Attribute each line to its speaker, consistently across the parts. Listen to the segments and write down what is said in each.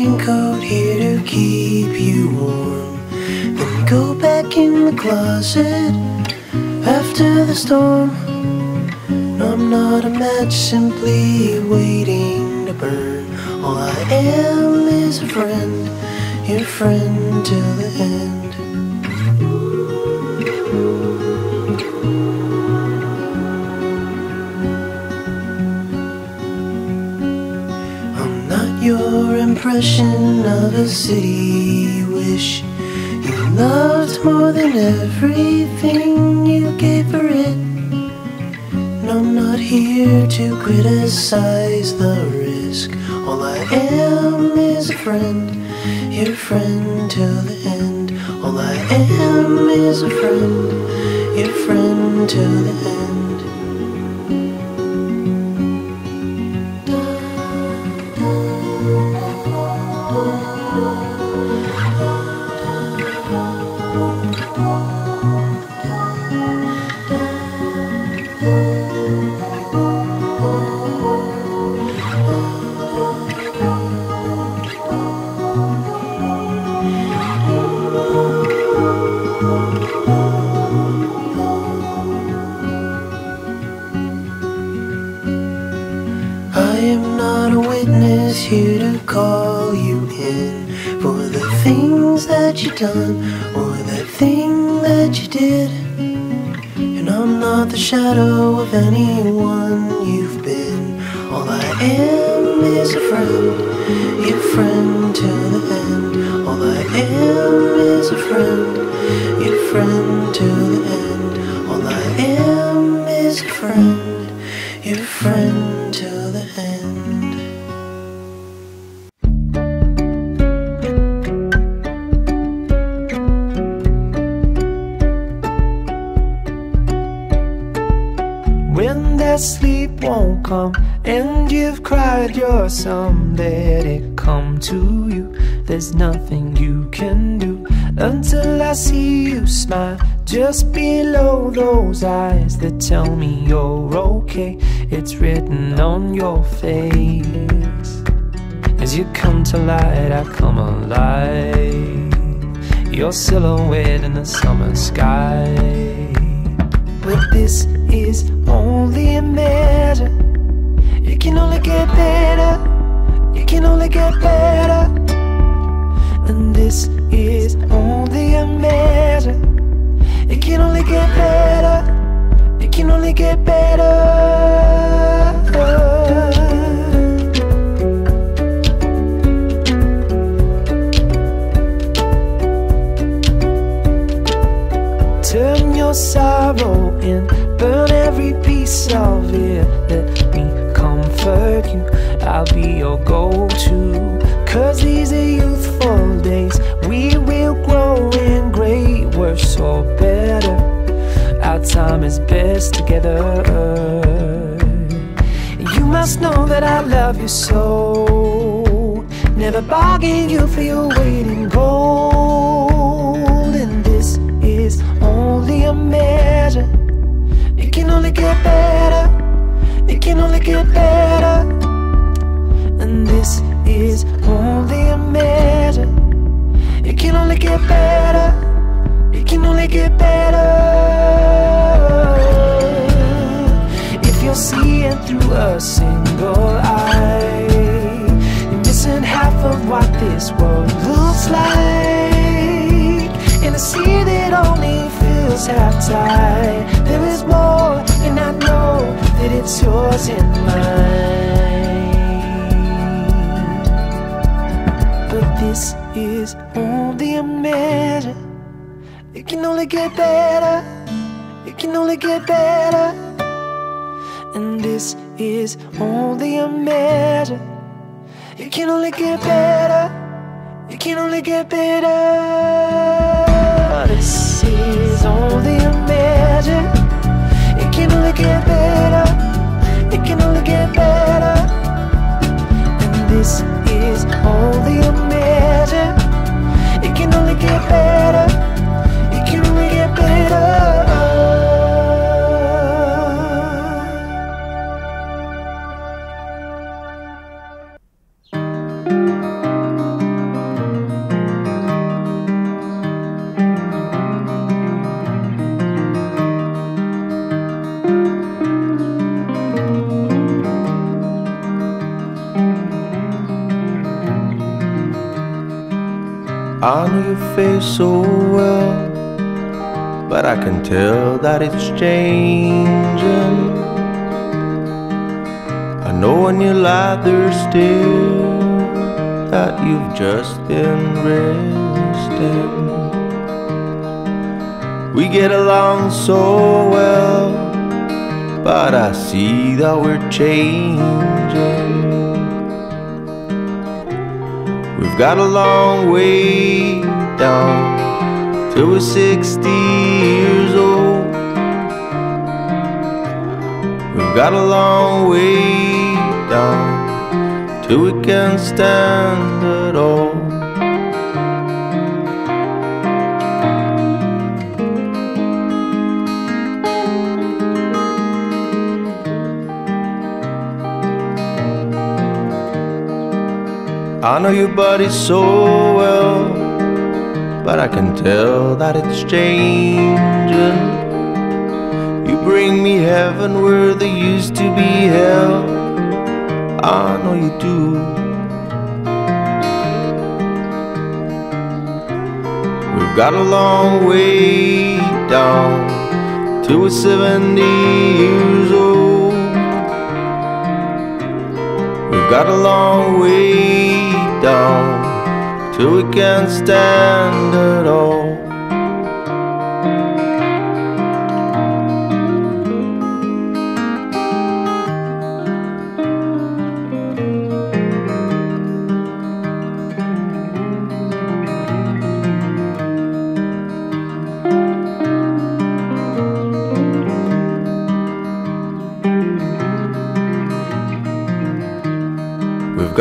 Speaker 1: raincoat here to keep you warm. Then go back in the closet after the storm. I'm not a match, simply waiting to burn. All I am is a friend, your friend till the end. Your impression of a city wish you loved more than everything you gave for it. And I'm not here to criticize the risk. All I am is a friend, your friend till the end. All I am is a friend, your friend till the end. Am not a witness here to call you in for the things that you've done or the thing that you did. And I'm not the shadow of anyone you've been. All I am is a friend, your friend till the end. All I am is a friend, your friend till the end. All I am is a friend, your friend till the end.
Speaker 2: When that sleep won't come and you've cried your sum, let it come to you. There's nothing you can do until I see you smile just below those eyes that tell me you're okay. It's written on your face. As you come to light, I come alive. Your silhouette in the summer sky. But this is only a measure. It can only get better. It can only get better. And this is only a measure. It can only get better. It can only get better. Turn your sorrow in, burn every piece of it. Let you, I'll be your go to. Cause these are youthful days, we will grow in great, worse or better. Our time is best together. You must know that I love you so. Never bargain you for your weight in gold. And this is only a measure. It can only get better. It can only get better. And this is only a measure. It can only get better. It can only get better. If you're seeing through a single eye, you're missing half of what this world looks like. In a sea that only feels half tide, and mine. But this is only a measure. It can only get better. It can only get better. And this is only a measure. It can only get better. It can only get better. This is only a measure. It can only get better. Get better. And this is only
Speaker 3: I know your face so well, but I can tell that it's changing. I know when you lie there still that you've just been resting. We get along so well, but I see that we're changing. We've got a long way down till we're 60 years old. We've got a long way down till we can stand at all. Know your body so well, but I can tell that it's changing. You bring me heaven where there used to be hell. I know you do. We've got a long way down till we're 70 years old. We've got a long way down till we can't stand at all.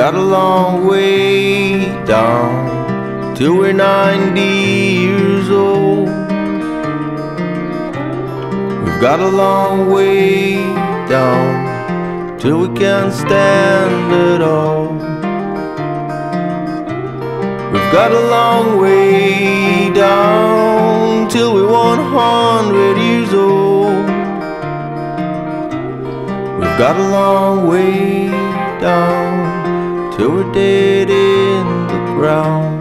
Speaker 3: Got a long way down till we're 90 years old. We've got a long way down till we can't stand at all. We've got a long way down till we're 100 years old. We've got a long way down till we're dead in the ground.